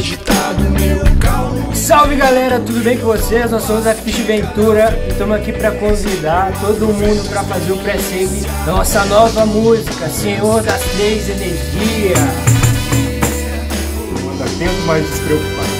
agitado, meu calmo. Salve galera, tudo bem com vocês? Nós somos a Fish Ventura e estamos aqui para convidar todo mundo para fazer o pré-save da nossa nova música, Senhor das Três Energias. tempo mais despreocupado.